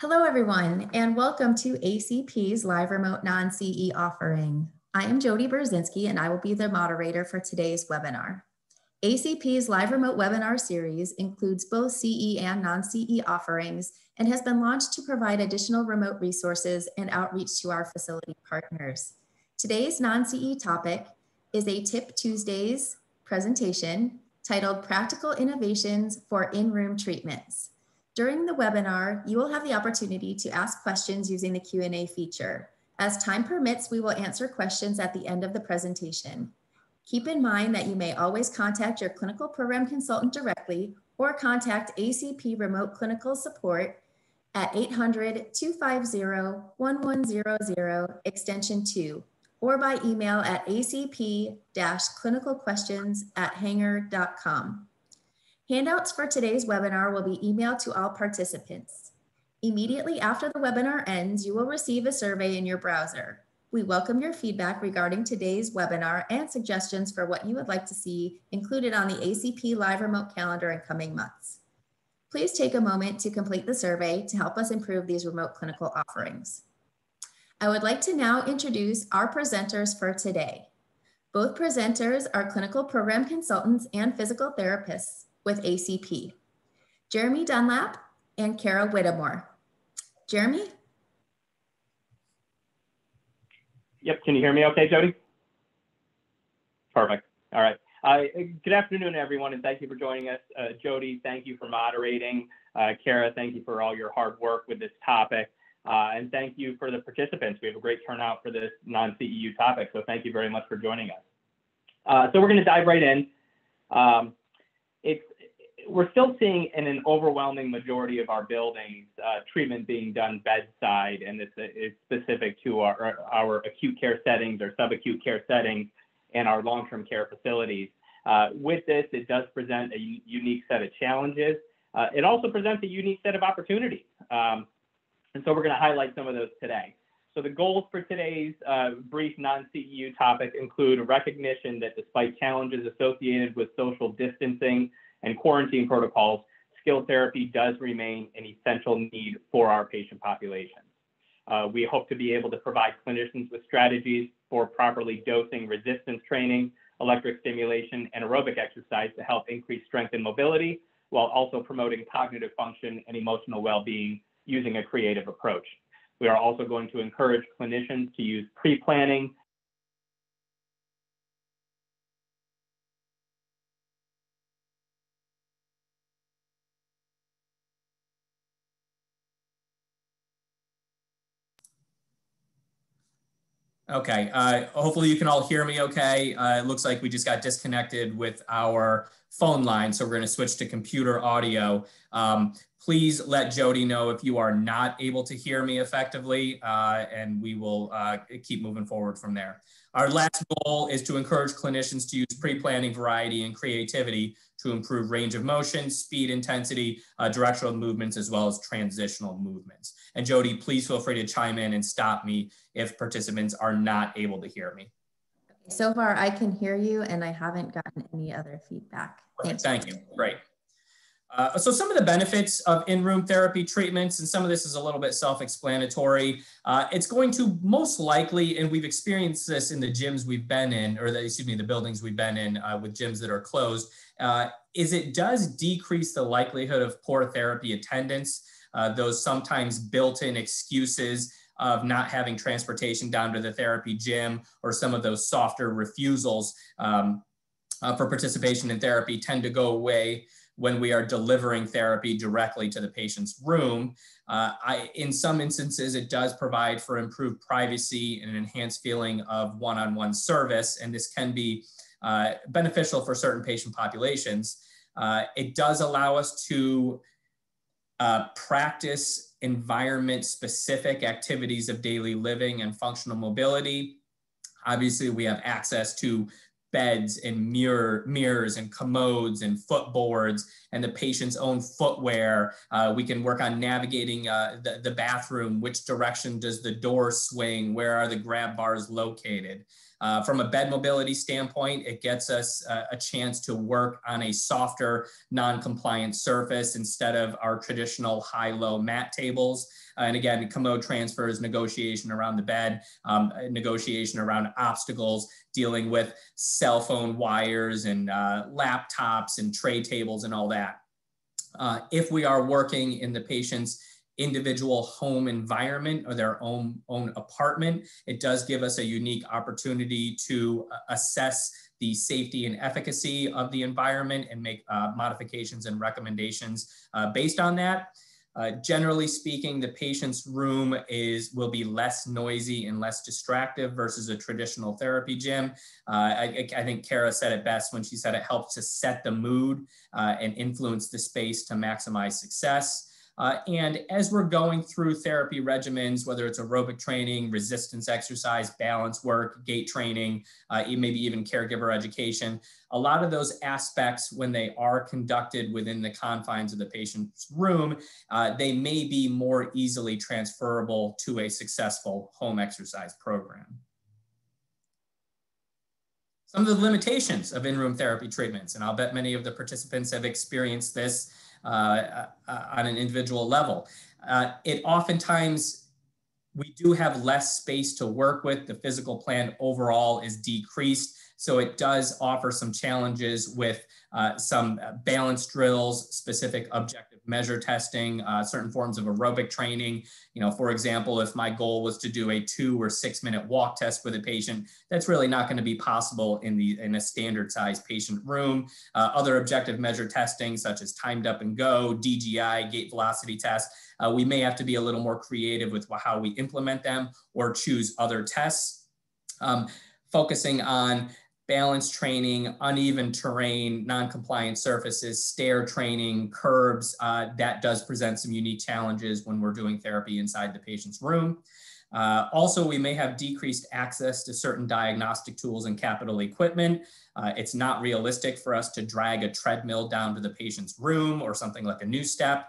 Hello, everyone, and welcome to ACP's live remote non-CE offering. I am Jody Berzinski, and I will be the moderator for today's webinar. ACP's live remote webinar series includes both CE and non-CE offerings and has been launched to provide additional remote resources and outreach to our facility partners. Today's non-CE topic is a Tip Tuesdays presentation titled Practical Innovations for In-Room Treatments. During the webinar, you will have the opportunity to ask questions using the Q&A feature. As time permits, we will answer questions at the end of the presentation. Keep in mind that you may always contact your clinical program consultant directly or contact ACP Remote Clinical Support at 800-250-1100 extension 2 or by email at acp-clinicalquestions at hanger.com. Handouts for today's webinar will be emailed to all participants. Immediately after the webinar ends, you will receive a survey in your browser. We welcome your feedback regarding today's webinar and suggestions for what you would like to see included on the ACP Live Remote Calendar in coming months. Please take a moment to complete the survey to help us improve these remote clinical offerings. I would like to now introduce our presenters for today. Both presenters are clinical program consultants and physical therapists with ACP. Jeremy Dunlap and Kara Whittemore. Jeremy? Yep, can you hear me okay, Jody? Perfect, all right. Uh, good afternoon, everyone, and thank you for joining us. Uh, Jody, thank you for moderating. Uh, Kara, thank you for all your hard work with this topic. Uh, and thank you for the participants. We have a great turnout for this non-CEU topic, so thank you very much for joining us. Uh, so we're gonna dive right in. Um, it's we're still seeing in an overwhelming majority of our buildings uh, treatment being done bedside, and this is specific to our, our acute care settings or subacute care settings and our long-term care facilities. Uh, with this, it does present a unique set of challenges. Uh, it also presents a unique set of opportunities. Um, and so we're going to highlight some of those today. So the goals for today's uh, brief non-CEU topic include a recognition that despite challenges associated with social distancing, and quarantine protocols, skilled therapy does remain an essential need for our patient populations. Uh, we hope to be able to provide clinicians with strategies for properly dosing resistance training, electric stimulation, and aerobic exercise to help increase strength and mobility, while also promoting cognitive function and emotional well-being using a creative approach. We are also going to encourage clinicians to use pre-planning Okay, uh, hopefully you can all hear me okay. Uh, it looks like we just got disconnected with our phone line, so we're gonna switch to computer audio. Um, please let Jody know if you are not able to hear me effectively, uh, and we will uh, keep moving forward from there. Our last goal is to encourage clinicians to use pre-planning variety and creativity to improve range of motion, speed, intensity, uh, directional movements, as well as transitional movements. And Jody, please feel free to chime in and stop me if participants are not able to hear me. So far, I can hear you and I haven't gotten any other feedback. Thank, Thank you. Great. Uh, so some of the benefits of in-room therapy treatments, and some of this is a little bit self-explanatory. Uh, it's going to most likely, and we've experienced this in the gyms we've been in, or the, excuse me, the buildings we've been in uh, with gyms that are closed, uh, is it does decrease the likelihood of poor therapy attendance, uh, those sometimes built-in excuses of not having transportation down to the therapy gym, or some of those softer refusals um, uh, for participation in therapy tend to go away when we are delivering therapy directly to the patient's room. Uh, I, in some instances, it does provide for improved privacy and an enhanced feeling of one-on-one service, and this can be uh, beneficial for certain patient populations. Uh, it does allow us to uh, practice environment-specific activities of daily living and functional mobility. Obviously, we have access to beds and mirror mirrors and commodes and footboards and the patient's own footwear. Uh, we can work on navigating uh, the, the bathroom. Which direction does the door swing? Where are the grab bars located? Uh, from a bed mobility standpoint, it gets us uh, a chance to work on a softer, non-compliant surface instead of our traditional high-low mat tables. Uh, and again, commode transfers, negotiation around the bed, um, negotiation around obstacles, dealing with cell phone wires and uh, laptops and tray tables and all that. Uh, if we are working in the patient's individual home environment or their own, own apartment, it does give us a unique opportunity to uh, assess the safety and efficacy of the environment and make uh, modifications and recommendations uh, based on that. Uh, generally speaking, the patient's room is will be less noisy and less distractive versus a traditional therapy gym. Uh, I, I, think Kara said it best when she said it helps to set the mood uh, and influence the space to maximize success. Uh, and as we're going through therapy regimens, whether it's aerobic training, resistance exercise, balance work, gait training, uh, maybe even caregiver education, a lot of those aspects, when they are conducted within the confines of the patient's room, uh, they may be more easily transferable to a successful home exercise program. Some of the limitations of in-room therapy treatments, and I'll bet many of the participants have experienced this uh, uh, on an individual level. Uh, it oftentimes we do have less space to work with. The physical plan overall is decreased. So it does offer some challenges with uh, some balance drills, specific objective measure testing, uh, certain forms of aerobic training. You know, for example, if my goal was to do a two or six minute walk test with a patient, that's really not going to be possible in the in a standard size patient room. Uh, other objective measure testing, such as timed up and go, DGI, gait velocity test, uh, we may have to be a little more creative with how we implement them or choose other tests. Um, focusing on balance training, uneven terrain, non-compliant surfaces, stair training, curbs, uh, that does present some unique challenges when we're doing therapy inside the patient's room. Uh, also, we may have decreased access to certain diagnostic tools and capital equipment. Uh, it's not realistic for us to drag a treadmill down to the patient's room or something like a NuStep.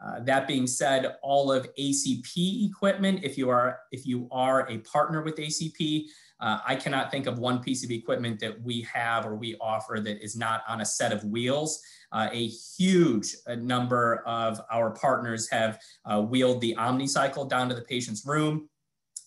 Uh, that being said, all of ACP equipment, if you are if you are a partner with ACP, uh, I cannot think of one piece of equipment that we have or we offer that is not on a set of wheels. Uh, a huge uh, number of our partners have uh, wheeled the OmniCycle down to the patient's room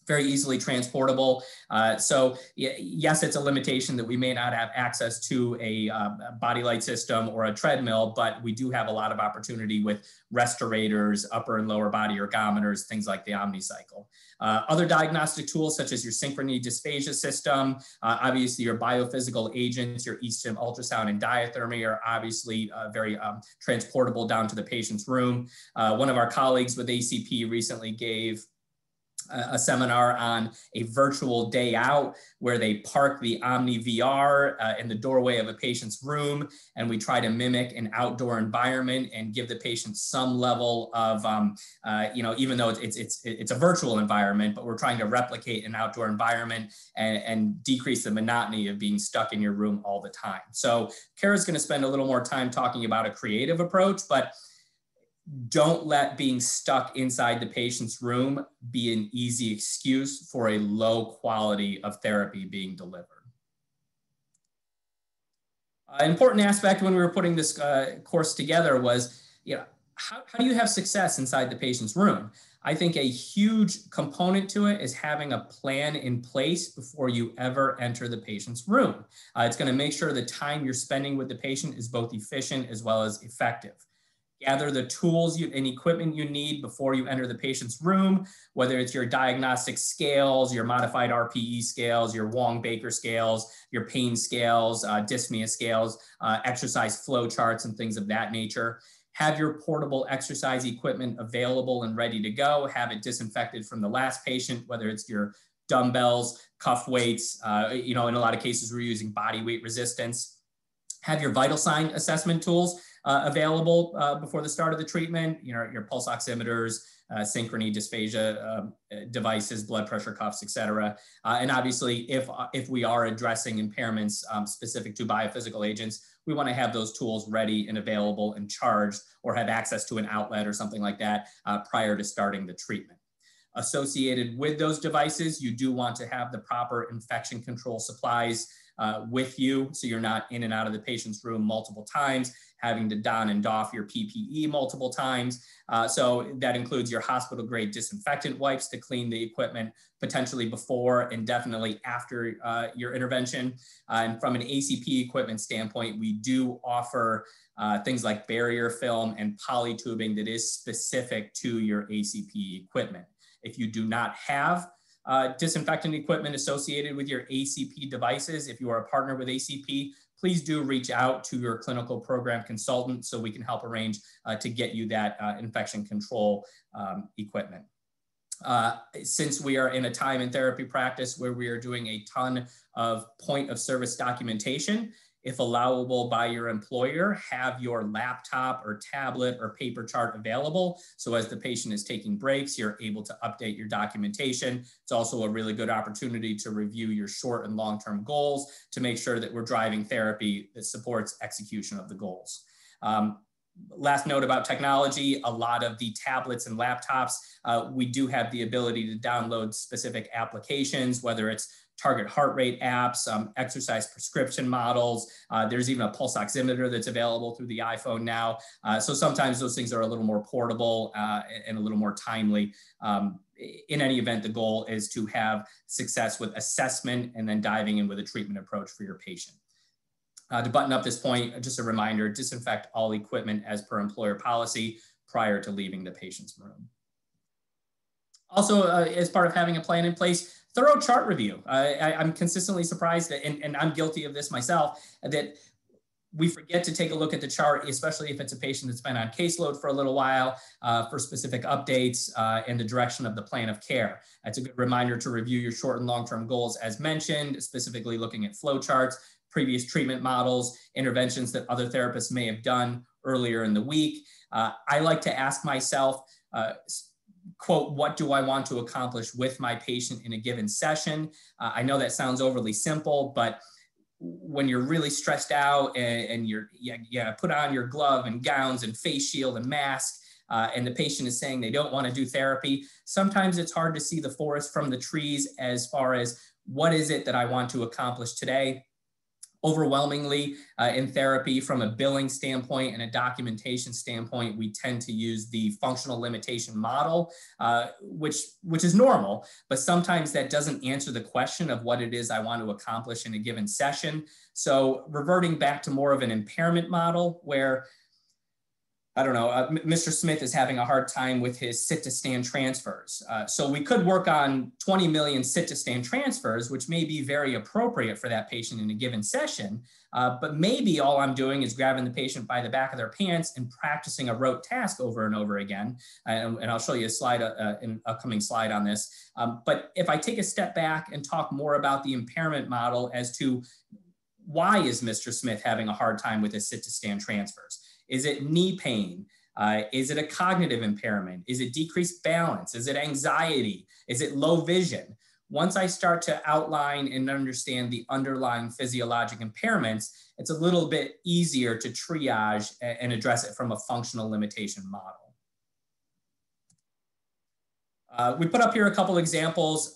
very easily transportable. Uh, so yes, it's a limitation that we may not have access to a uh, body light system or a treadmill, but we do have a lot of opportunity with restorators, upper and lower body ergometers, things like the OmniCycle. Uh, other diagnostic tools such as your synchrony dysphagia system, uh, obviously your biophysical agents, your e-stim ultrasound and diathermy are obviously uh, very um, transportable down to the patient's room. Uh, one of our colleagues with ACP recently gave a seminar on a virtual day out where they park the Omni VR uh, in the doorway of a patient's room, and we try to mimic an outdoor environment and give the patient some level of, um, uh, you know, even though it's, it's it's a virtual environment, but we're trying to replicate an outdoor environment and, and decrease the monotony of being stuck in your room all the time. So Kara's going to spend a little more time talking about a creative approach, but don't let being stuck inside the patient's room be an easy excuse for a low quality of therapy being delivered. An important aspect when we were putting this uh, course together was, you know, how, how do you have success inside the patient's room? I think a huge component to it is having a plan in place before you ever enter the patient's room. Uh, it's going to make sure the time you're spending with the patient is both efficient as well as effective gather the tools you, and equipment you need before you enter the patient's room, whether it's your diagnostic scales, your modified RPE scales, your Wong-Baker scales, your pain scales, uh, dyspnea scales, uh, exercise flow charts, and things of that nature. Have your portable exercise equipment available and ready to go. Have it disinfected from the last patient, whether it's your dumbbells, cuff weights. Uh, you know, in a lot of cases, we're using body weight resistance. Have your vital sign assessment tools uh, available uh, before the start of the treatment, you know, your pulse oximeters, uh, synchrony dysphagia um, devices, blood pressure cuffs, et cetera. Uh, and obviously, if, if we are addressing impairments um, specific to biophysical agents, we want to have those tools ready and available and charged or have access to an outlet or something like that uh, prior to starting the treatment. associated with those devices, you do want to have the proper infection control supplies uh, with you so you're not in and out of the patient's room multiple times, having to don and doff your PPE multiple times. Uh, so that includes your hospital grade disinfectant wipes to clean the equipment potentially before and definitely after uh, your intervention. Uh, and from an ACP equipment standpoint, we do offer uh, things like barrier film and poly tubing that is specific to your ACP equipment. If you do not have uh, disinfectant equipment associated with your ACP devices, if you are a partner with ACP, please do reach out to your clinical program consultant so we can help arrange uh, to get you that uh, infection control um, equipment. Uh, since we are in a time in therapy practice where we are doing a ton of point of service documentation, if allowable by your employer, have your laptop or tablet or paper chart available. So as the patient is taking breaks, you're able to update your documentation. It's also a really good opportunity to review your short and long-term goals to make sure that we're driving therapy that supports execution of the goals. Um, last note about technology, a lot of the tablets and laptops, uh, we do have the ability to download specific applications, whether it's target heart rate apps, um, exercise prescription models. Uh, there's even a pulse oximeter that's available through the iPhone now. Uh, so sometimes those things are a little more portable uh, and a little more timely. Um, in any event, the goal is to have success with assessment and then diving in with a treatment approach for your patient. Uh, to button up this point, just a reminder, disinfect all equipment as per employer policy prior to leaving the patient's room. Also, uh, as part of having a plan in place, thorough chart review. I, am consistently surprised, and, and I'm guilty of this myself, that we forget to take a look at the chart, especially if it's a patient that's been on caseload for a little while uh, for specific updates uh, in the direction of the plan of care. That's a good reminder to review your short and long-term goals as mentioned, specifically looking at flow charts, previous treatment models, interventions that other therapists may have done earlier in the week. Uh, I like to ask myself, uh, quote, what do I want to accomplish with my patient in a given session? Uh, I know that sounds overly simple, but when you're really stressed out and, and you're, yeah, put on your glove and gowns and face shield and mask, uh, and the patient is saying they don't want to do therapy, sometimes it's hard to see the forest from the trees as far as what is it that I want to accomplish today? Overwhelmingly uh, in therapy from a billing standpoint and a documentation standpoint we tend to use the functional limitation model uh, which which is normal but sometimes that doesn't answer the question of what it is i want to accomplish in a given session. So reverting back to more of an impairment model where I don't know, uh, Mr. Smith is having a hard time with his sit to stand transfers. Uh, so we could work on 20 million sit to stand transfers, which may be very appropriate for that patient in a given session. Uh, but maybe all I'm doing is grabbing the patient by the back of their pants and practicing a rote task over and over again. And, and I'll show you a slide, uh, an upcoming slide on this. Um, but if I take a step back and talk more about the impairment model as to why is Mr. Smith having a hard time with his sit to stand transfers? Is it knee pain? Uh, is it a cognitive impairment? Is it decreased balance? Is it anxiety? Is it low vision? Once I start to outline and understand the underlying physiologic impairments, it's a little bit easier to triage and address it from a functional limitation model. Uh, we put up here a couple examples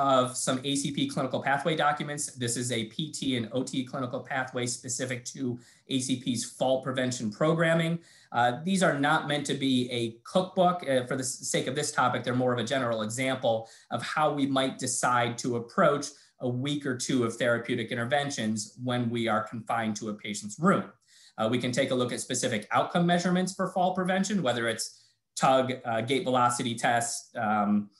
of some ACP clinical pathway documents. This is a PT and OT clinical pathway specific to ACP's fall prevention programming. Uh, these are not meant to be a cookbook. Uh, for the sake of this topic, they're more of a general example of how we might decide to approach a week or two of therapeutic interventions when we are confined to a patient's room. Uh, we can take a look at specific outcome measurements for fall prevention, whether it's tug, uh, gait velocity test, um,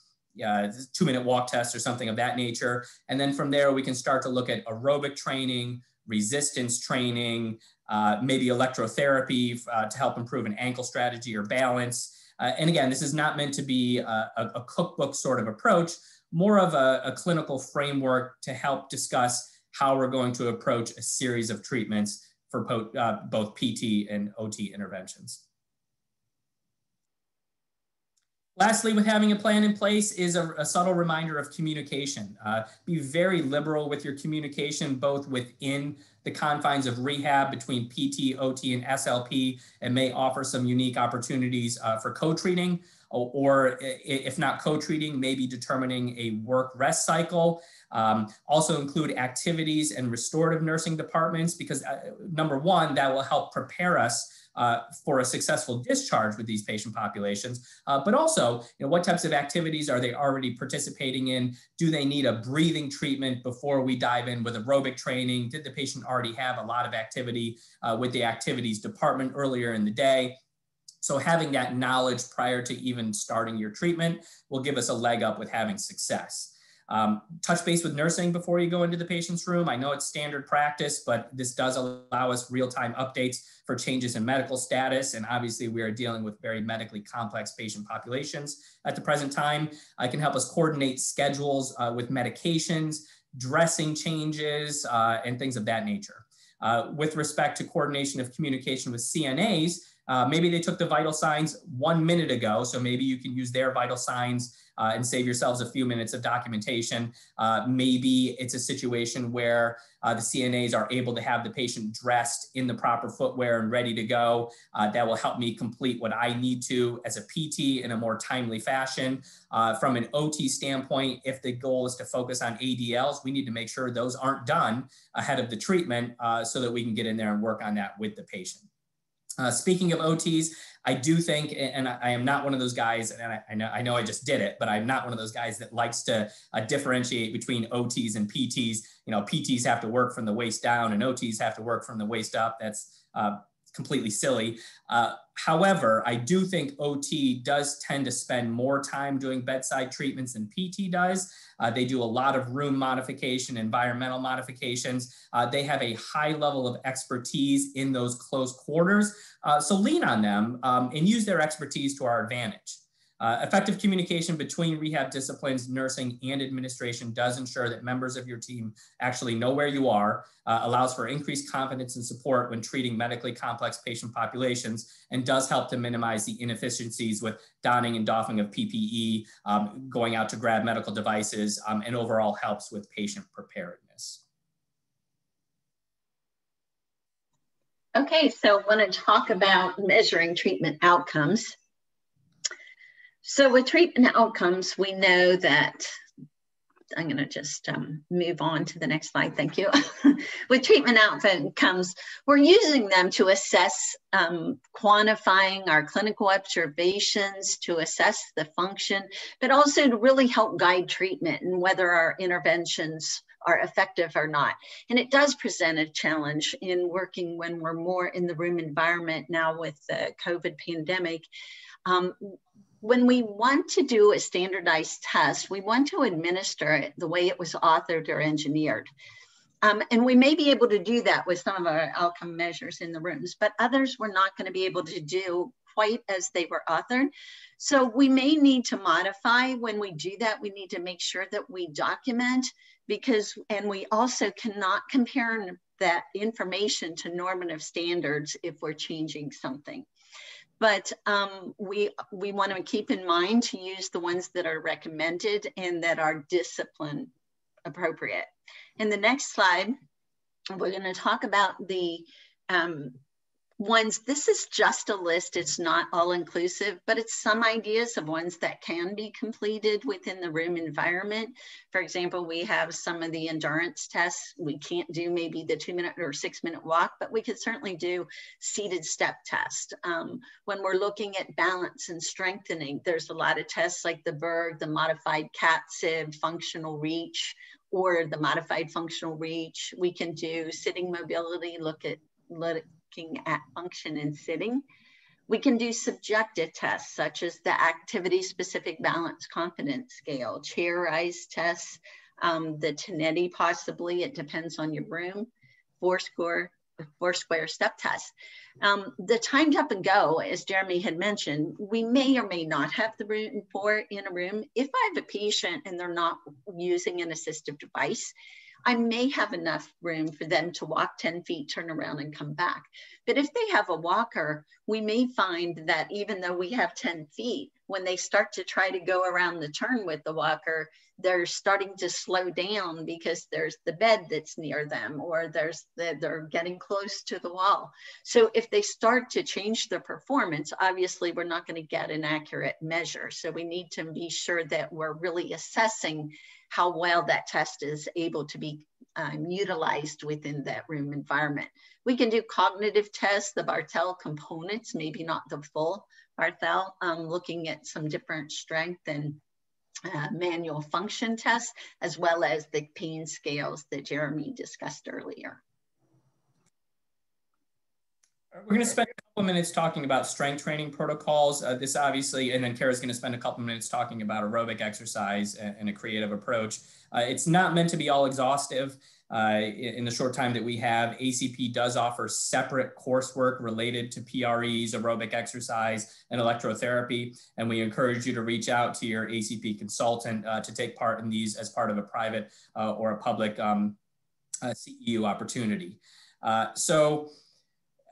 uh, two minute walk test or something of that nature. And then from there, we can start to look at aerobic training, resistance training, uh, maybe electrotherapy uh, to help improve an ankle strategy or balance. Uh, and again, this is not meant to be a, a cookbook sort of approach, more of a, a, clinical framework to help discuss how we're going to approach a series of treatments for uh, both PT and OT interventions. Lastly, with having a plan in place is a, a subtle reminder of communication. Uh, be very liberal with your communication, both within the confines of rehab between PT, OT, and SLP, and may offer some unique opportunities uh, for co-treating, or, or, if not co-treating, maybe determining a work rest cycle. Um, also include activities and restorative nursing departments because uh, number one, that will help prepare us uh, for a successful discharge with these patient populations, uh, but also you know, what types of activities are they already participating in? Do they need a breathing treatment before we dive in with aerobic training? Did the patient already have a lot of activity uh, with the activities department earlier in the day? So having that knowledge prior to even starting your treatment will give us a leg up with having success. Um, touch base with nursing before you go into the patient's room. I know it's standard practice, but this does allow us real-time updates for changes in medical status. And obviously we are dealing with very medically complex patient populations at the present time. I can help us coordinate schedules uh, with medications, dressing changes, uh, and things of that nature. Uh, with respect to coordination of communication with CNAs, uh, maybe they took the vital signs one minute ago, so maybe you can use their vital signs uh, and save yourselves a few minutes of documentation. Uh, maybe it's a situation where uh, the CNAs are able to have the patient dressed in the proper footwear and ready to go. Uh, that will help me complete what I need to as a PT in a more timely fashion. Uh, from an OT standpoint, if the goal is to focus on ADLs, we need to make sure those aren't done ahead of the treatment uh, so that we can get in there and work on that with the patient. Uh, speaking of OTs, I do think, and I, am not one of those guys, and I, I, know I know I just did it, but I'm not one of those guys that likes to uh, differentiate between OTs and PTs. You know, PTs have to work from the waist down, and OTs have to work from the waist up. That's uh, completely silly. Uh, however, I do think OT does tend to spend more time doing bedside treatments than PT does. Uh, they do a lot of room modification, environmental modifications. Uh, they have a high level of expertise in those close quarters. Uh, so lean on them um, and use their expertise to our advantage. Uh, effective communication between rehab disciplines, nursing, and administration does ensure that members of your team actually know where you are, uh, allows for increased confidence and support when treating medically complex patient populations, and does help to minimize the inefficiencies with donning and doffing of PPE, um, going out to grab medical devices, um, and overall helps with patient preparedness. Okay, so I want to talk about measuring treatment outcomes. So with treatment outcomes, we know that I'm going to just um, move on to the next slide. Thank you. With treatment outcomes, we're using them to assess um, quantifying our clinical observations, to assess the function, but also to really help guide treatment and whether our interventions are effective or not. And it does present a challenge in working when we're more in the room environment now with the COVID pandemic. Um, when we want to do a standardized test, we want to administer it the way it was authored or engineered. Um, and we may be able to do that with some of our outcome measures in the rooms, but others we're not going to be able to do quite as they were authored. So we may need to modify when we do that. We need to make sure that we document because, and we also cannot compare that information to normative standards if we're changing something but um, we we want to keep in mind to use the ones that are recommended and that are discipline appropriate. In the next slide, we're going to talk about the um, ones, this is just a list, it's not all inclusive, but it's some ideas of ones that can be completed within the room environment. For example, we have some of the endurance tests. We can't do maybe the two minute or six minute walk, but we could certainly do seated step test. Um, when we're looking at balance and strengthening, there's a lot of tests like the Berg, the modified CAT-SIB, functional reach, or the modified functional reach. We can do sitting mobility, look at looking at function and sitting. We can do subjective tests such as the activity specific balance confidence scale, chair rise tests, um, the Tinetti possibly, it depends on your room, four score, four square step test. Um, the timed up and go, as Jeremy had mentioned, we may or may not have the room for in a room. If I have a patient and they're not using an assistive device, I may have enough room for them to walk 10 feet, turn around and come back. But if they have a walker, we may find that even though we have 10 feet, when they start to try to go around the turn with the walker, they're starting to slow down because there's the bed that's near them or there's the, they're getting close to the wall. So if they start to change their performance, obviously we're not going to get an accurate measure. So we need to be sure that we're really assessing how well that test is able to be um, utilized within that room environment. We can do cognitive tests, the Barthel components, maybe not the full Barthel, um, looking at some different strength and uh, manual function tests, as well as the pain scales that Jeremy discussed earlier. We're going to spend a couple minutes talking about strength training protocols. Uh, this obviously, and then Kara's going to spend a couple minutes talking about aerobic exercise and, and a creative approach. Uh, it's not meant to be all exhaustive. Uh, in the short time that we have, ACP does offer separate coursework related to PREs, aerobic exercise, and electrotherapy. And we encourage you to reach out to your ACP consultant uh, to take part in these as part of a private uh, or a public um, CEU opportunity. Uh, so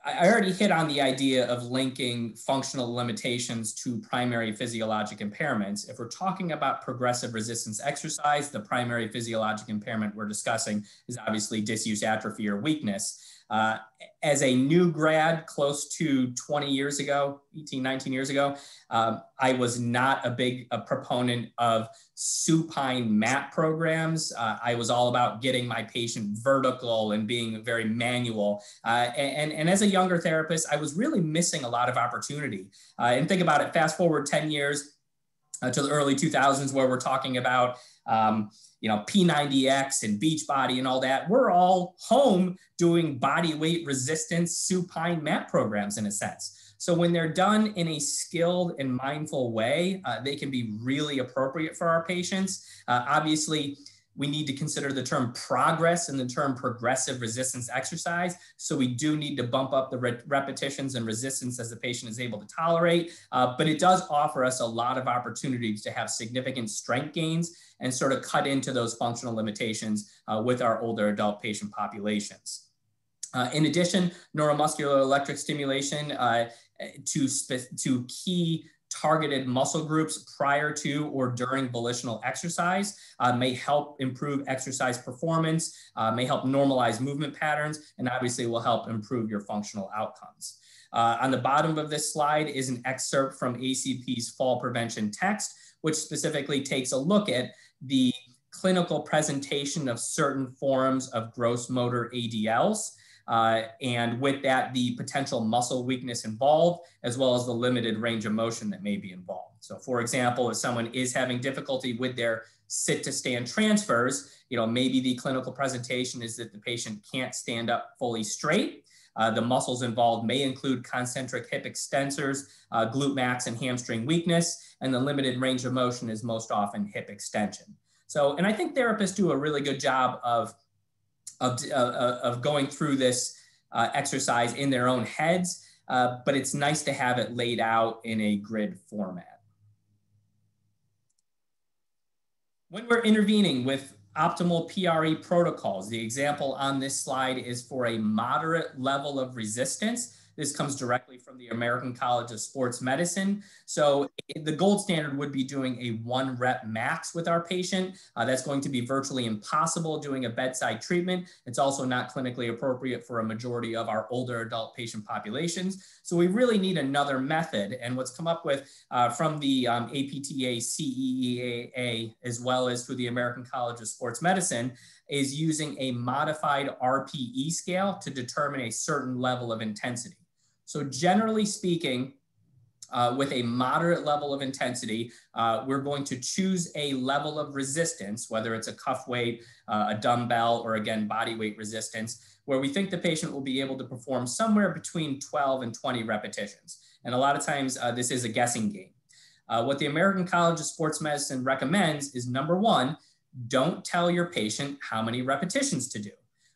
I already hit on the idea of linking functional limitations to primary physiologic impairments. If we're talking about progressive resistance exercise, the primary physiologic impairment we're discussing is obviously disuse atrophy or weakness. Uh, as a new grad close to 20 years ago, 18, 19 years ago, um, I was not a big a proponent of supine mat programs. Uh, I was all about getting my patient vertical and being very manual. Uh, and, and as a younger therapist, I was really missing a lot of opportunity. Uh, and think about it, fast forward 10 years uh, to the early 2000s, where we're talking about um, you know, P90X and Beachbody and all that, we're all home doing body weight resistance supine mat programs in a sense. So when they're done in a skilled and mindful way, uh, they can be really appropriate for our patients. Uh, obviously, we need to consider the term progress and the term progressive resistance exercise. So we do need to bump up the re repetitions and resistance as the patient is able to tolerate. Uh, but it does offer us a lot of opportunities to have significant strength gains and sort of cut into those functional limitations uh, with our older adult patient populations. Uh, in addition, neuromuscular electric stimulation uh, to, to key targeted muscle groups prior to or during volitional exercise uh, may help improve exercise performance, uh, may help normalize movement patterns, and obviously will help improve your functional outcomes. Uh, on the bottom of this slide is an excerpt from ACP's fall prevention text, which specifically takes a look at the clinical presentation of certain forms of gross motor ADLs. Uh, and with that, the potential muscle weakness involved, as well as the limited range of motion that may be involved. So for example, if someone is having difficulty with their sit to stand transfers, you know, maybe the clinical presentation is that the patient can't stand up fully straight. Uh, the muscles involved may include concentric hip extensors, uh, glute max and hamstring weakness, and the limited range of motion is most often hip extension. So, and I think therapists do a really good job of of, uh, of going through this uh, exercise in their own heads, uh, but it's nice to have it laid out in a grid format. When we're intervening with optimal PRE protocols, the example on this slide is for a moderate level of resistance this comes directly from the American College of Sports Medicine. So the gold standard would be doing a one rep max with our patient. Uh, that's going to be virtually impossible doing a bedside treatment. It's also not clinically appropriate for a majority of our older adult patient populations. So we really need another method. And what's come up with uh, from the um, APTA CEEAA, as well as through the American College of Sports Medicine, is using a modified RPE scale to determine a certain level of intensity. So generally speaking, uh, with a moderate level of intensity, uh, we're going to choose a level of resistance, whether it's a cuff weight, uh, a dumbbell, or again, body weight resistance, where we think the patient will be able to perform somewhere between 12 and 20 repetitions. And a lot of times uh, this is a guessing game. Uh, what the American College of Sports Medicine recommends is number one, don't tell your patient how many repetitions to do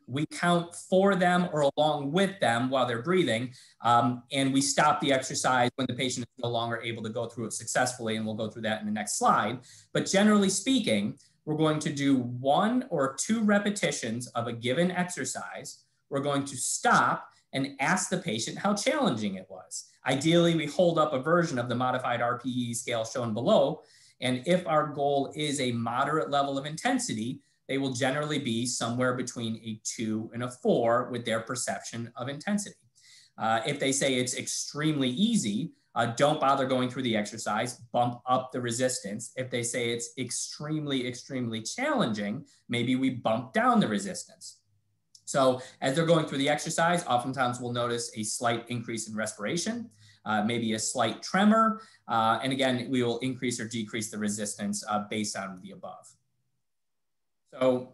we count for them or along with them while they're breathing. Um, and we stop the exercise when the patient is no longer able to go through it successfully. And we'll go through that in the next slide. But generally speaking, we're going to do one or two repetitions of a given exercise. We're going to stop and ask the patient how challenging it was. Ideally, we hold up a version of the modified RPE scale shown below. And if our goal is a moderate level of intensity, they will generally be somewhere between a two and a four with their perception of intensity. Uh, if they say it's extremely easy, uh, don't bother going through the exercise, bump up the resistance. If they say it's extremely, extremely challenging, maybe we bump down the resistance. So as they're going through the exercise, oftentimes we'll notice a slight increase in respiration, uh, maybe a slight tremor. Uh, and again, we will increase or decrease the resistance uh, based on the above. So,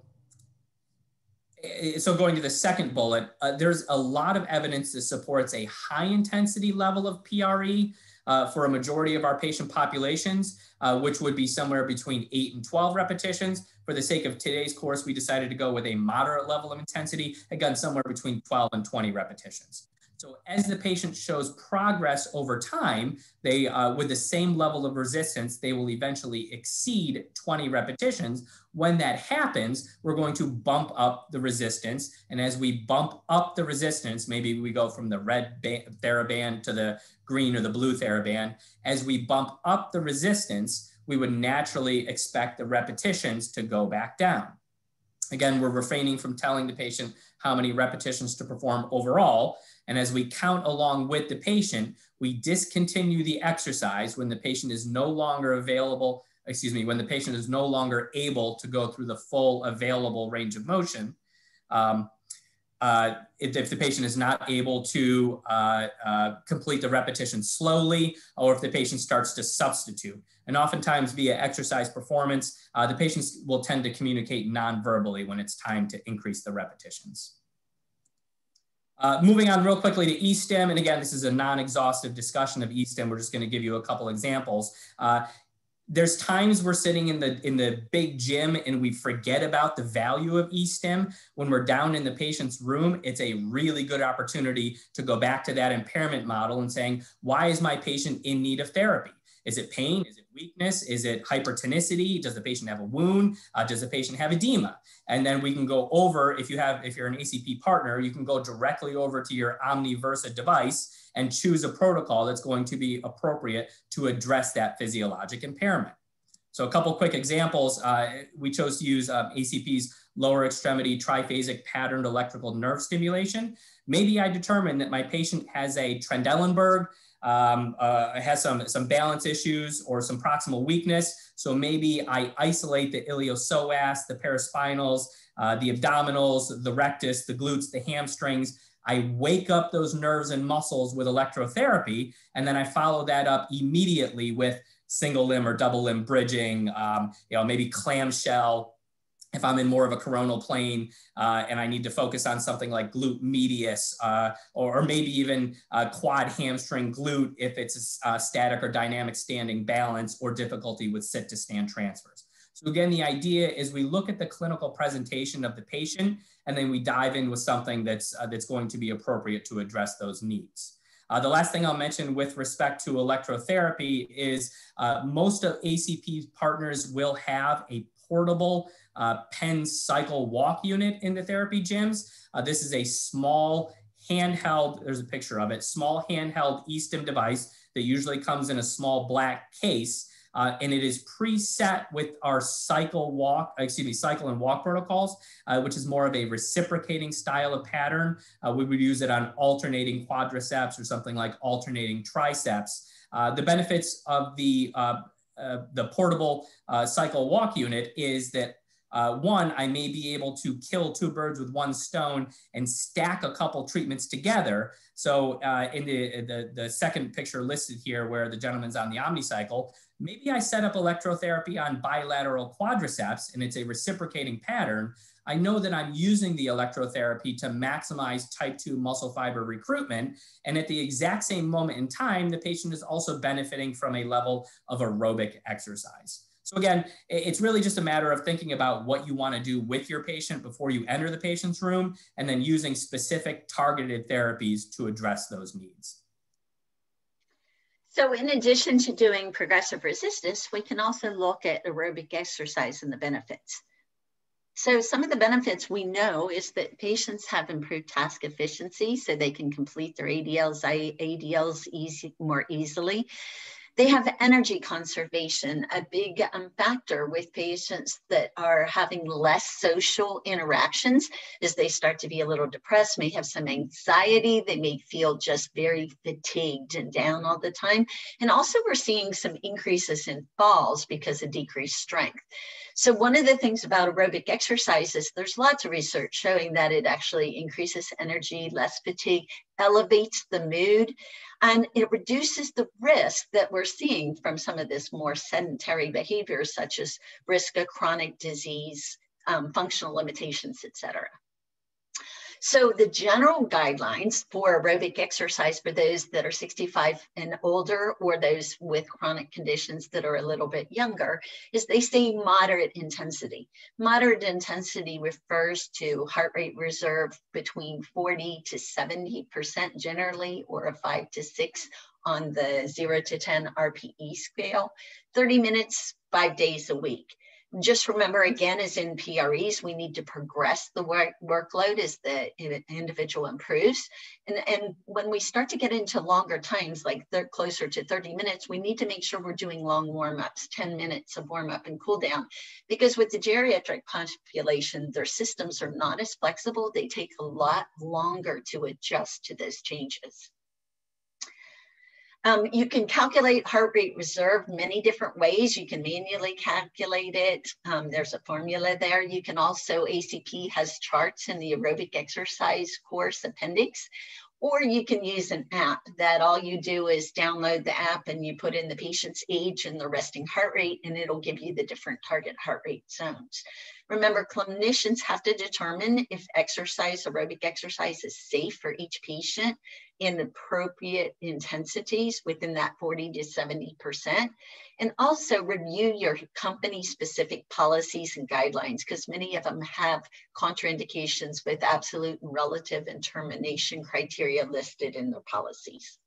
eh, so going to the second bullet, uh, there's a lot of evidence that supports a high intensity level of PRE uh, for a majority of our patient populations, uh, which would be somewhere between 8 and 12 repetitions. For the sake of today's course, we decided to go with a moderate level of intensity, again, somewhere between 12 and 20 repetitions. So as the patient shows progress over time, they, uh, with the same level of resistance, they will eventually exceed 20 repetitions. When that happens, we're going to bump up the resistance. And as we bump up the resistance, maybe we go from the red TheraBand to the green or the blue TheraBand. As we bump up the resistance, we would naturally expect the repetitions to go back down. Again, we're refraining from telling the patient how many repetitions to perform overall and as we count along with the patient, we discontinue the exercise when the patient is no longer available, excuse me, when the patient is no longer able to go through the full available range of motion. Um, uh, if, if, the patient is not able to uh, uh, complete the repetition slowly, or if the patient starts to substitute. And oftentimes via exercise performance, uh, the patients will tend to communicate non-verbally when it's time to increase the repetitions. Uh, moving on real quickly to E-stim, and again, this is a non-exhaustive discussion of E-stim. We're just going to give you a couple examples. Uh, there's times we're sitting in the in the big gym and we forget about the value of E-stim. When we're down in the patient's room, it's a really good opportunity to go back to that impairment model and saying, why is my patient in need of therapy? Is it pain? Is it weakness? Is it hypertonicity? Does the patient have a wound? Uh, does the patient have edema? And then we can go over, if you have, if you're an ACP partner, you can go directly over to your OmniVersa device and choose a protocol that's going to be appropriate to address that physiologic impairment. So a couple quick examples, uh, we chose to use um, ACP's lower extremity triphasic patterned electrical nerve stimulation. Maybe I determine that my patient has a Trendelenburg um, uh, has some, some balance issues or some proximal weakness. So maybe I isolate the iliopsoas, the paraspinals, uh, the abdominals, the rectus, the glutes, the hamstrings. I wake up those nerves and muscles with electrotherapy, and then I follow that up immediately with single limb or double limb bridging, um, you know, maybe clamshell, if I'm in more of a coronal plane uh, and I need to focus on something like glute medius uh, or, or, maybe even uh, quad hamstring glute if it's a, a static or dynamic standing balance or difficulty with sit to stand transfers. So again, the idea is we look at the clinical presentation of the patient and then we dive in with something that's, uh, that's going to be appropriate to address those needs. Uh, the last thing I'll mention with respect to electrotherapy is uh, most of ACP partners will have a portable uh, pen cycle walk unit in the therapy gyms. Uh, this is a small handheld, there's a picture of it, small handheld e-stim device that usually comes in a small black case. Uh, and it is preset with our cycle walk, excuse me, cycle and walk protocols, uh, which is more of a reciprocating style of pattern. Uh, we would use it on alternating quadriceps or something like alternating triceps. Uh, the benefits of the uh, uh, the portable cycle walk unit is that uh, one, I may be able to kill two birds with one stone and stack a couple treatments together. So uh, in the, the, the, second picture listed here where the gentleman's on the Omnicycle, maybe I set up electrotherapy on bilateral quadriceps and it's a reciprocating pattern. I know that I'm using the electrotherapy to maximize type 2 muscle fiber recruitment. And at the exact same moment in time, the patient is also benefiting from a level of aerobic exercise. So again, it's really just a matter of thinking about what you want to do with your patient before you enter the patient's room, and then using specific targeted therapies to address those needs. So in addition to doing progressive resistance, we can also look at aerobic exercise and the benefits. So some of the benefits we know is that patients have improved task efficiency so they can complete their ADLs, ADLs easy, more easily. They have energy conservation, a big um, factor with patients that are having less social interactions as they start to be a little depressed, may have some anxiety, they may feel just very fatigued and down all the time. And also we're seeing some increases in falls because of decreased strength. So one of the things about aerobic exercise is there's lots of research showing that it actually increases energy, less fatigue, elevates the mood, and it reduces the risk that we're seeing from some of this more sedentary behavior, such as risk of chronic disease, um, functional limitations, et cetera. So the general guidelines for aerobic exercise for those that are 65 and older or those with chronic conditions that are a little bit younger is they say moderate intensity. Moderate intensity refers to heart rate reserve between 40 to 70% generally or a five to six on the zero to 10 RPE scale, 30 minutes, five days a week just remember again, as in PREs, we need to progress the work, workload as the individual improves. And, and when we start to get into longer times, like they're closer to 30 minutes, we need to make sure we're doing long warm-ups, 10 minutes of warm-up and cool down. Because with the geriatric population, their systems are not as flexible. They take a lot longer to adjust to those changes. Um, you can calculate heart rate reserve many different ways. You can manually calculate it. Um, there's a formula there. You can also, ACP has charts in the aerobic exercise course appendix, or you can use an app that all you do is download the app and you put in the patient's age and the resting heart rate, and it'll give you the different target heart rate zones. Remember, clinicians have to determine if exercise, aerobic exercise is safe for each patient in appropriate intensities within that 40 to 70%. And also review your company specific policies and guidelines because many of them have contraindications with absolute and relative and termination criteria listed in their policies.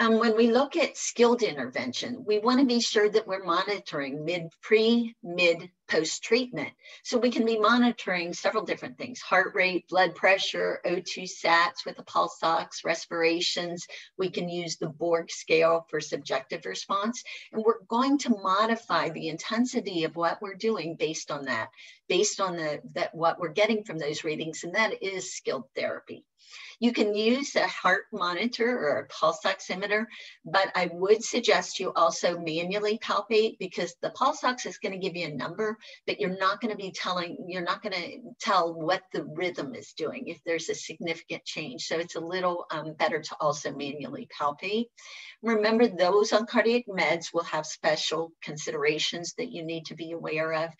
Um, when we look at skilled intervention, we want to be sure that we're monitoring mid, pre, mid, post treatment. So we can be monitoring several different things heart rate, blood pressure, O2 sats with the pulse ox, respirations. We can use the Borg scale for subjective response. And we're going to modify the intensity of what we're doing based on that, based on the, that what we're getting from those readings. And that is skilled therapy. You can use a heart monitor or a pulse oximeter, but I would suggest you also manually palpate because the pulse ox is going to give you a number, but you're not going to be telling, you're not going to tell what the rhythm is doing if there's a significant change. So it's a little um, better to also manually palpate. Remember, those on cardiac meds will have special considerations that you need to be aware of.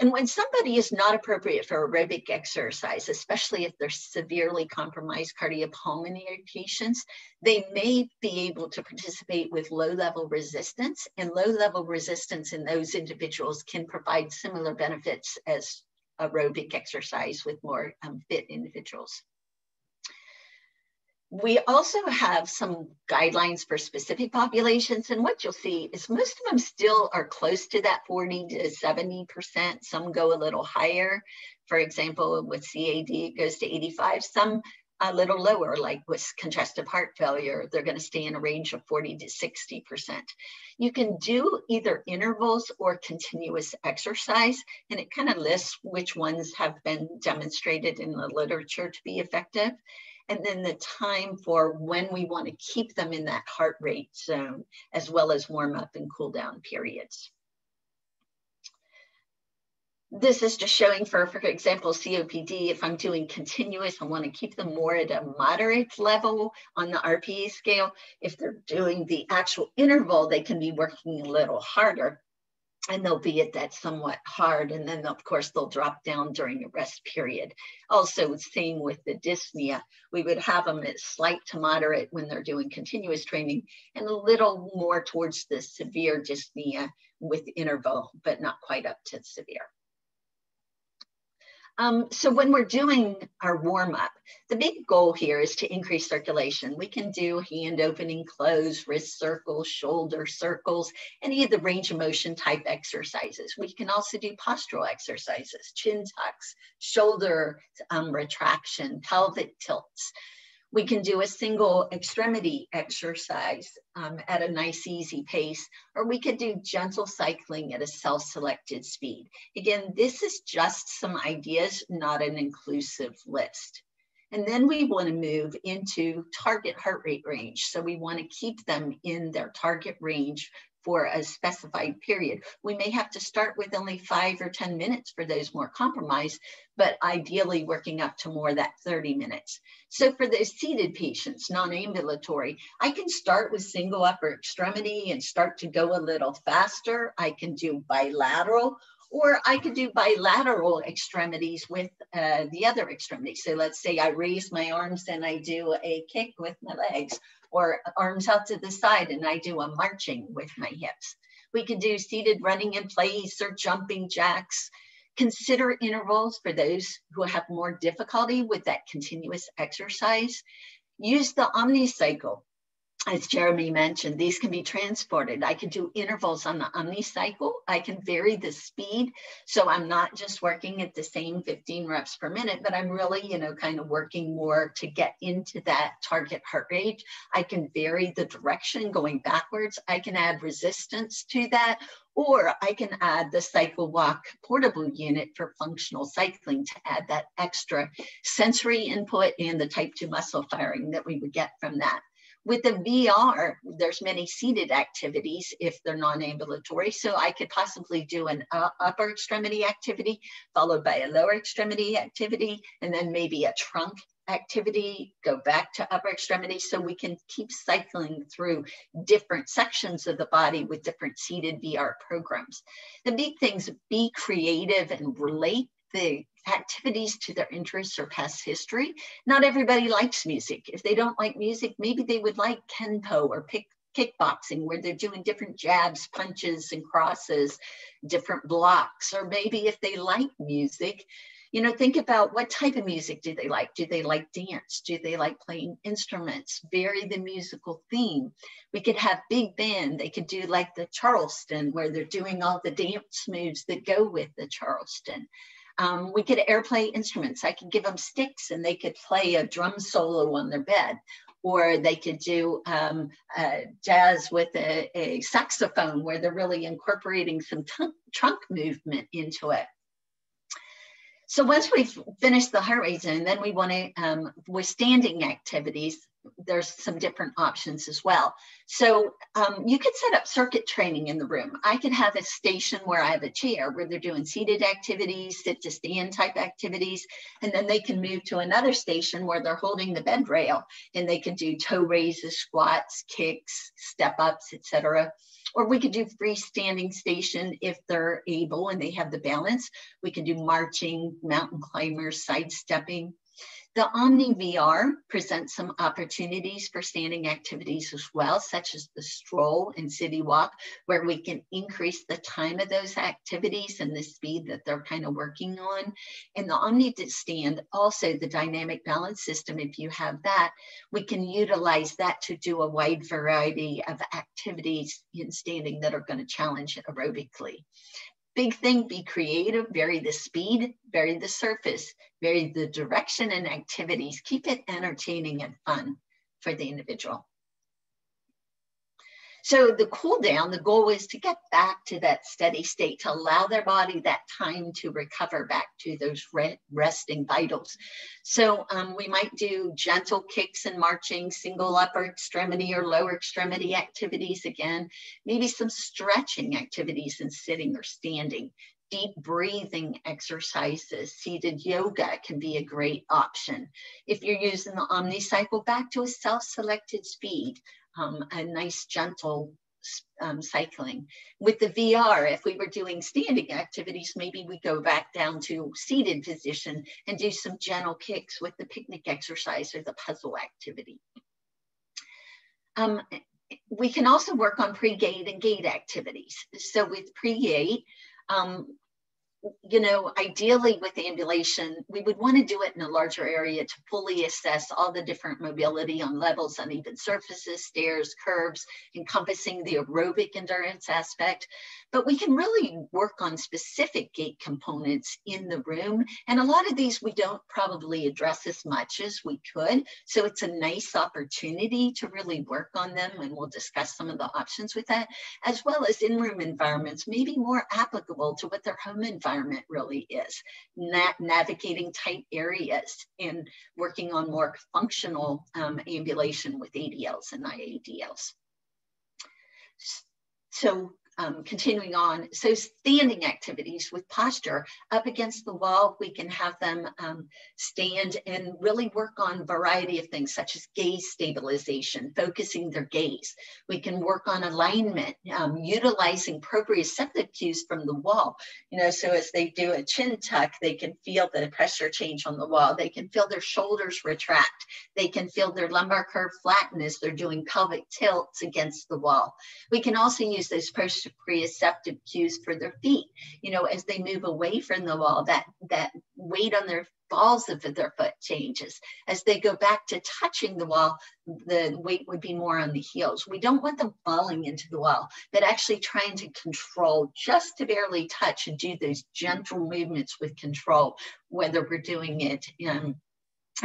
And when somebody is not appropriate for aerobic exercise, especially if they're severely compromised cardiopulmonary patients, they may be able to participate with low level resistance and low level resistance in those individuals can provide similar benefits as aerobic exercise with more um, fit individuals. We also have some guidelines for specific populations. And what you'll see is most of them still are close to that 40 to 70%. Some go a little higher. For example, with CAD, it goes to 85. Some a little lower, like with congestive heart failure, they're going to stay in a range of 40 to 60%. You can do either intervals or continuous exercise, and it kind of lists which ones have been demonstrated in the literature to be effective and then the time for when we want to keep them in that heart rate zone, as well as warm up and cool down periods. This is just showing for, for example, COPD, if I'm doing continuous, I want to keep them more at a moderate level on the RPE scale. If they're doing the actual interval, they can be working a little harder and they'll be at that somewhat hard and then of course they'll drop down during a rest period. Also same with the dyspnea. We would have them at slight to moderate when they're doing continuous training and a little more towards the severe dyspnea with interval but not quite up to severe Um, so when we're doing our warm up, the big goal here is to increase circulation. We can do hand opening, close, wrist circles, shoulder circles, any of the range of motion type exercises. We can also do postural exercises, chin tucks, shoulder um, retraction, pelvic tilts. We can do a single extremity exercise um, at a nice, easy pace, or we could do gentle cycling at a self-selected speed. Again, this is just some ideas, not an inclusive list. And then we want to move into target heart rate range. So we want to keep them in their target range for a specified period. We may have to start with only five or 10 minutes for those more compromised, but ideally working up to more that 30 minutes. So for those seated patients, non-ambulatory, I can start with single upper extremity and start to go a little faster. I can do bilateral or I could do bilateral extremities with uh, the other extremity. So let's say I raise my arms and I do a kick with my legs, or arms out to the side and I do a marching with my hips. We can do seated running in place or jumping jacks. Consider intervals for those who have more difficulty with that continuous exercise. Use the omnicycle as Jeremy mentioned, these can be transported. I can do intervals on the omnicycle. I can vary the speed. So I'm not just working at the same 15 reps per minute, but I'm really, you know, kind of working more to get into that target heart rate. I can vary the direction going backwards. I can add resistance to that, or I can add the CycleWalk portable unit for functional cycling to add that extra sensory input and the type 2 muscle firing that we would get from that. With the VR, there's many seated activities if they're non-ambulatory. So I could possibly do an uh, upper extremity activity followed by a lower extremity activity, and then maybe a trunk activity, go back to upper extremity. So we can keep cycling through different sections of the body with different seated VR programs. The big things, be creative and relate the activities to their interests or past history. Not everybody likes music. If they don't like music, maybe they would like Kenpo or pick kickboxing where they're doing different jabs, punches, and crosses, different blocks. Or maybe if they like music, you know, think about what type of music do they like? Do they like dance? Do they like playing instruments? Vary the musical theme. We could have big band. They could do like the Charleston, where they're doing all the dance moves that go with the Charleston. Um, we could airplay instruments. I could give them sticks and they could play a drum solo on their bed, or they could do um, uh, jazz with a, a, saxophone where they're really incorporating some trunk movement into it. So once we've finished the heart zone, then we want to, um, with standing activities, there's some different options as well. So um, you could set up circuit training in the room. I could have a station where I have a chair where they're doing seated activities, sit to stand type activities, and then they can move to another station where they're holding the bed rail and they can do toe raises, squats, kicks, step ups, etc. Or we could do freestanding station if they're able and they have the balance. We can do marching, mountain climbers, sidestepping, the Omni VR presents some opportunities for standing activities as well, such as the stroll and city walk, where we can increase the time of those activities and the speed that they're kind of working on. And the Omni stand, also the dynamic balance system, if you have that, we can utilize that to do a wide variety of activities in standing that are going to challenge aerobically. Big thing, be creative, vary the speed, vary the surface, vary the direction and activities. Keep it entertaining and fun for the individual. So the cool down, the goal is to get back to that steady state, to allow their body that time to recover back to those resting vitals. So um, we might do gentle kicks and marching, single upper extremity or lower extremity activities again, maybe some stretching activities in sitting or standing. Deep breathing exercises, seated yoga can be a great option. If you're using the OmniCycle, back to a self-selected speed um, a nice gentle um, cycling. With the VR, if we were doing standing activities, maybe we go back down to seated position and do some gentle kicks with the picnic exercise or the puzzle activity. Um, we can also work on pre-gait and gait activities. So with pre-gait, um, you know, ideally with ambulation, we would want to do it in a larger area to fully assess all the different mobility on levels, uneven surfaces, stairs, curbs, encompassing the aerobic endurance aspect. But we can really work on specific gait components in the room. And a lot of these we don't probably address as much as we could. So it's a nice opportunity to really work on them. And we'll discuss some of the options with that, as well as in-room environments, maybe more applicable to what their home environment really is. Na navigating tight areas and working on more functional um, ambulation with ADLs and IADLs. So um, continuing on, so standing activities with posture up against the wall, we can have them um, stand and really work on variety of things such as gaze stabilization, focusing their gaze. We can work on alignment, um, utilizing proprioceptive cues from the wall. You know, so as they do a chin tuck, they can feel the pressure change on the wall. They can feel their shoulders retract. They can feel their lumbar curve flatten as they're doing pelvic tilts against the wall. We can also use those proprioceptive cues for their feet. You know, as they move away from the wall, that that weight on their balls of their foot changes. As they go back to touching the wall, the weight would be more on the heels. We don't want them falling into the wall, but actually trying to control just to barely touch and do those gentle movements with control, whether we're doing it in,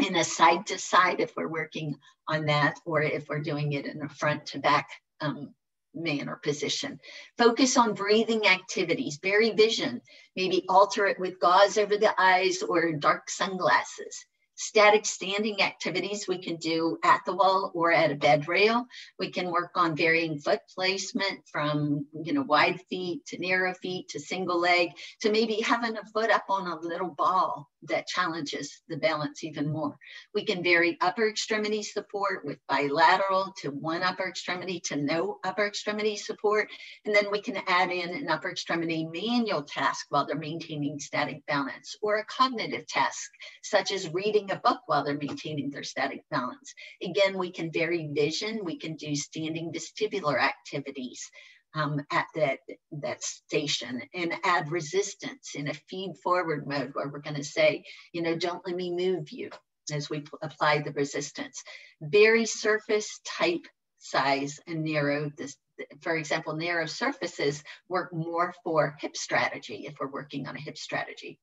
in a side to side if we're working on that, or if we're doing it in a front to back um, manner position. Focus on breathing activities, Berry vision, maybe alter it with gauze over the eyes or dark sunglasses static standing activities we can do at the wall or at a bed rail. We can work on varying foot placement from you know wide feet to narrow feet to single leg to maybe having a foot up on a little ball that challenges the balance even more. We can vary upper extremity support with bilateral to one upper extremity to no upper extremity support. And then we can add in an upper extremity manual task while they're maintaining static balance or a cognitive task such as reading a book while they're maintaining their static balance. Again, we can vary vision. We can do standing vestibular activities um, at that, that station and add resistance in a feed forward mode where we're gonna say, you know, don't let me move you as we apply the resistance. Very surface type size and narrow this, for example, narrow surfaces work more for hip strategy if we're working on a hip strategy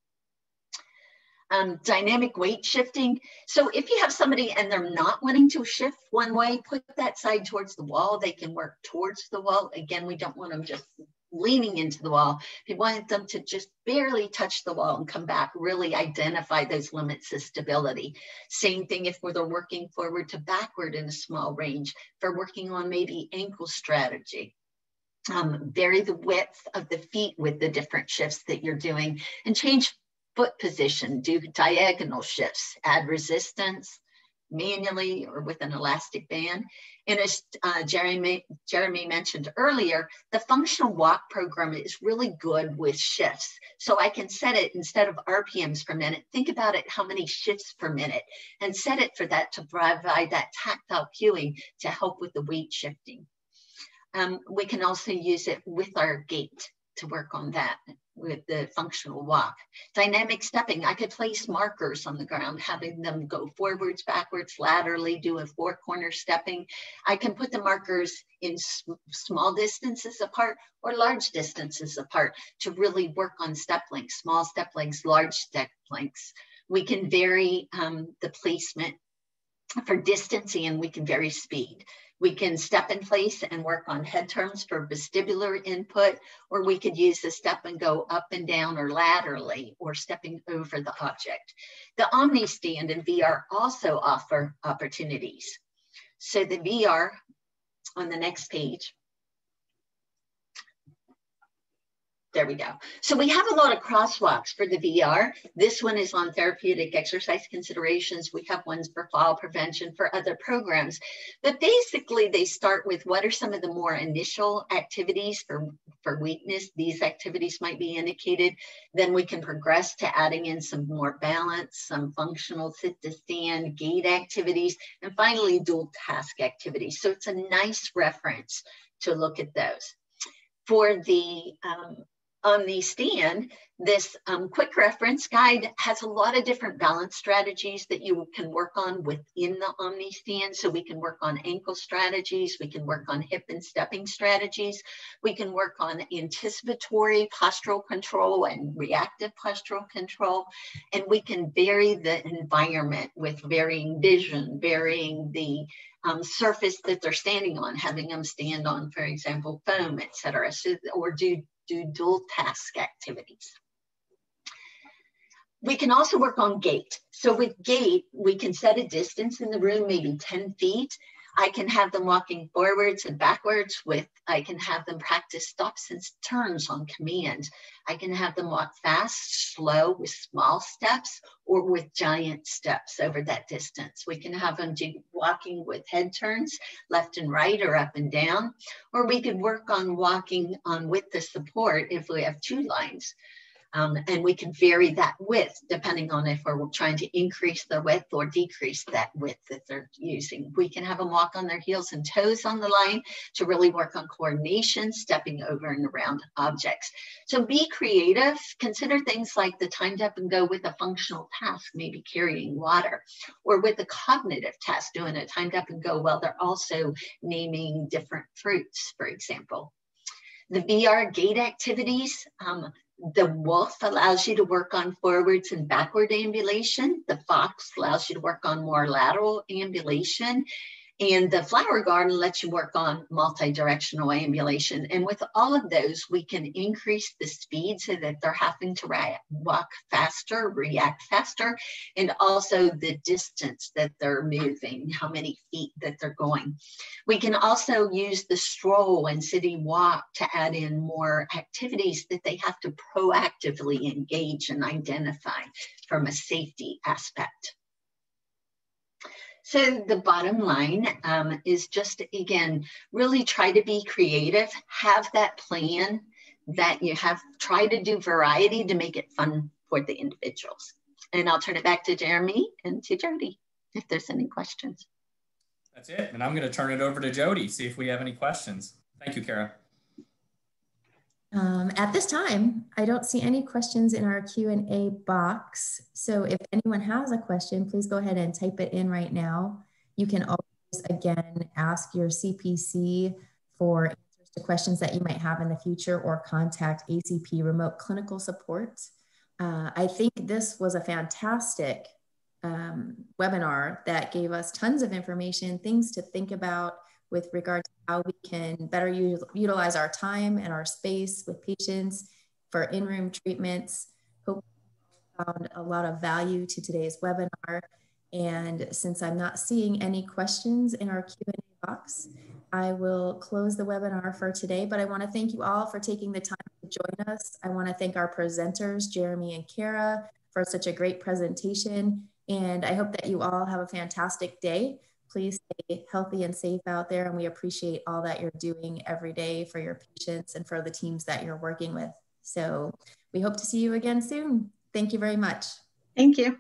um, dynamic weight shifting. So if you have somebody and they're not wanting to shift one way, put that side towards the wall. They can work towards the wall. Again, we don't want them just leaning into the wall. We want them to just barely touch the wall and come back, really identify those limits of stability. Same thing if they're working forward to backward in a small range, for working on maybe ankle strategy. Um, vary the width of the feet with the different shifts that you're doing and change foot position, do diagonal shifts, add resistance manually or with an elastic band. And as uh, Jeremy, Jeremy mentioned earlier, the functional walk program is really good with shifts. So I can set it instead of RPMs per minute, think about it how many shifts per minute and set it for that to provide that tactile cueing to help with the weight shifting. Um, we can also use it with our gait to work on that with the functional walk. Dynamic stepping, I could place markers on the ground, having them go forwards, backwards, laterally, do a four corner stepping. I can put the markers in small distances apart or large distances apart to really work on step lengths, small step lengths, large step lengths. We can vary um, the placement for distancing and we can vary speed. We can step in place and work on head turns for vestibular input, or we could use the step and go up and down or laterally or stepping over the object. The Omni stand and VR also offer opportunities. So the VR on the next page There we go. So we have a lot of crosswalks for the VR. This one is on therapeutic exercise considerations. We have ones for fall prevention for other programs. But basically they start with what are some of the more initial activities for, for weakness. These activities might be indicated. Then we can progress to adding in some more balance, some functional sit to stand, gait activities, and finally dual task activities. So it's a nice reference to look at those. For the um, OmniStand, this um, quick reference guide has a lot of different balance strategies that you can work on within the Omni stand. So we can work on ankle strategies, we can work on hip and stepping strategies, we can work on anticipatory postural control and reactive postural control, and we can vary the environment with varying vision, varying the um, surface that they're standing on, having them stand on, for example, foam, et cetera, so, or do do dual task activities. We can also work on gait. So with gait, we can set a distance in the room, maybe 10 feet, I can have them walking forwards and backwards with, I can have them practice stops and turns on command. I can have them walk fast, slow with small steps or with giant steps over that distance. We can have them do walking with head turns left and right or up and down, or we could work on walking on with the support if we have two lines. Um, and we can vary that width depending on if we're trying to increase the width or decrease that width that they're using. We can have them walk on their heels and toes on the line to really work on coordination, stepping over and around objects. So be creative. Consider things like the timed up and go with a functional task, maybe carrying water, or with a cognitive task, doing a timed up and go while they're also naming different fruits, for example. The VR gait activities, um, the wolf allows you to work on forwards and backward ambulation. The fox allows you to work on more lateral ambulation. And the flower garden lets you work on multi-directional ambulation. And with all of those, we can increase the speed so that they're having to walk faster, react faster, and also the distance that they're moving, how many feet that they're going. We can also use the stroll and city walk to add in more activities that they have to proactively engage and identify from a safety aspect. So the bottom line um, is just, again, really try to be creative, have that plan that you have, try to do variety to make it fun for the individuals. And I'll turn it back to Jeremy and to Jody if there's any questions. That's it. And I'm going to turn it over to Jody, see if we have any questions. Thank you, Kara. Um, at this time, I don't see any questions in our Q&A box. So if anyone has a question, please go ahead and type it in right now. You can always, again, ask your CPC for answers to questions that you might have in the future or contact ACP Remote Clinical Support. Uh, I think this was a fantastic um, webinar that gave us tons of information, things to think about, with regard to how we can better utilize our time and our space with patients for in-room treatments. Hope found a lot of value to today's webinar. And since I'm not seeing any questions in our Q&A box, I will close the webinar for today, but I wanna thank you all for taking the time to join us. I wanna thank our presenters, Jeremy and Kara, for such a great presentation. And I hope that you all have a fantastic day please stay healthy and safe out there. And we appreciate all that you're doing every day for your patients and for the teams that you're working with. So we hope to see you again soon. Thank you very much. Thank you.